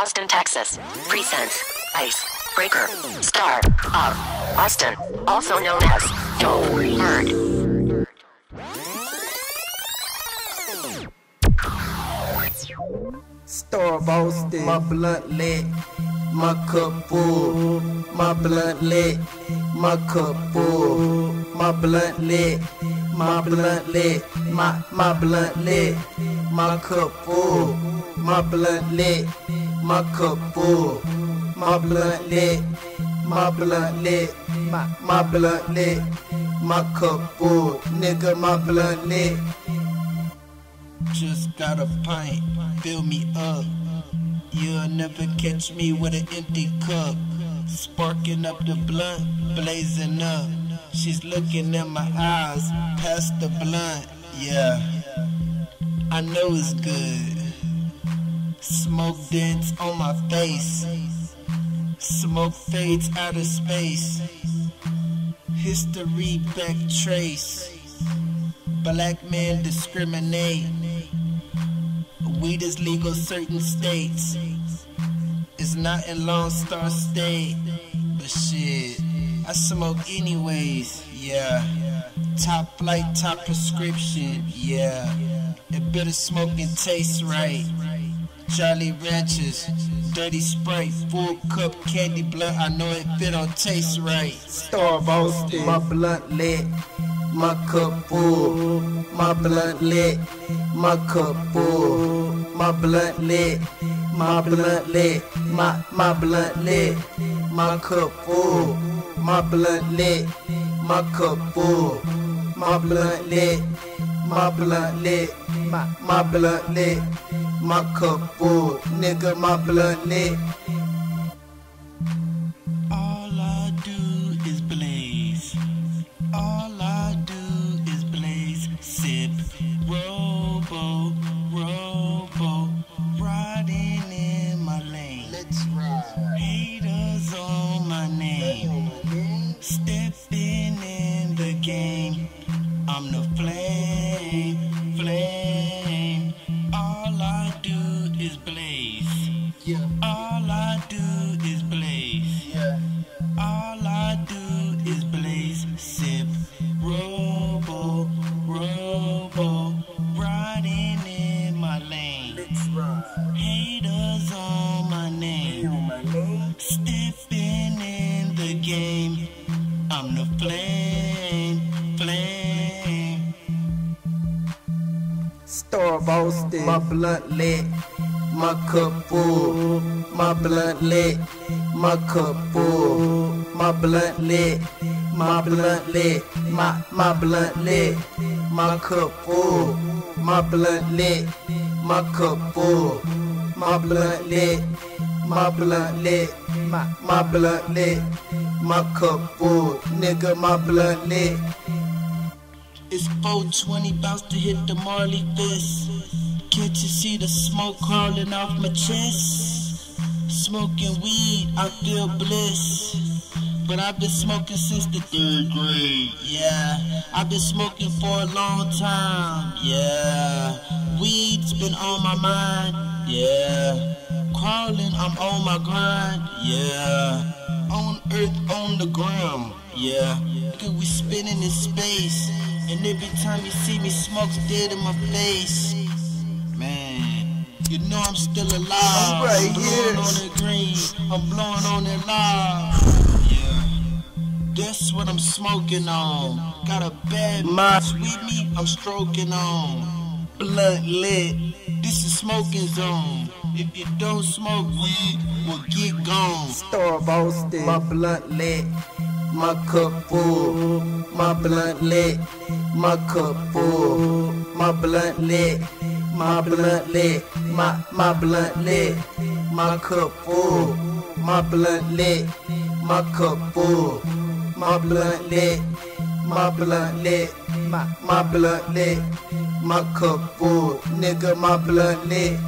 Austin, Texas. Presents Ice Breaker. Star of Austin, also known as Dove Bird. Star of Austin, my blunt lit, my cup full, my blunt lit, my cup full, my blunt lit, my blunt lit, my my blunt lit, my cup full, my blunt lit, my cup full, my blunt lit, my blunt lit, my my blunt lit, my cup full, nigga, my blunt lit. Just got a pint, fill me up. You'll never catch me with an empty cup. Sparking up the blunt, blazing up. She's looking in my eyes, past the blunt. Yeah, I know it's good. Smoke dents on my face. Smoke fades out of space. History back trace. Black men discriminate. Weed is legal certain states. It's not in Lone Star State. But shit, I smoke anyways, yeah. Top flight, top prescription, yeah. It better smoke and taste right. Jolly Ranchers, dirty Sprite, full cup candy blunt. I know it fit on taste right. Star of my blunt lit, my cup full, my blunt lit, my cup full, my blunt lit, my blunt lit, my my blunt lit, my cup full, my blunt lit, my cup full, my blunt lit, my blunt lit, my my blunt lit, my cup full, nigga, my blunt lit. All I do is blaze. yeah. All I do is blaze, sip, robo, robo, riding in my lane. Let's ride. Haters on my name, On my name. stepping in the game. I'm the flame, flame. Star of my blunt lit, my cup full, my blunt lit, my cup full, my blunt lit, my blunt lit, my my blunt lit, my cup full, my blunt lit, my cup full, my blunt lit, my blunt lit, my my blunt lit, my cup full, nigga, my blunt lit. It's 420, bout to hit the Marley fist. Can't you see the smoke crawling off my chest? Smoking weed, I feel bliss. But I've been smoking since the third grade, yeah. I've been smoking for a long time, yeah. Weed's been on my mind, yeah. Crawling, I'm on my grind, yeah. On earth, on the ground, yeah. Cause we spinning in space. And every time you see me, smoke's dead in my face. Man, you know I'm still alive. I'm right blowing here. on the green. I'm blowing on it live. Yeah. That's what I'm smoking on. Got a bad match with me, I'm stroking on. Blunt lit, this is smoking zone. If you don't smoke weed, well get gone. Star of Austin, my blunt lit, my cup full, my blunt lit, my cup full, my blunt lit, my blunt lit, my my blunt lit, my cup full, my blunt lit, my cup full, my blunt lit, my blunt lit, my my blunt lit, my cup full, nigga, my blunt lit.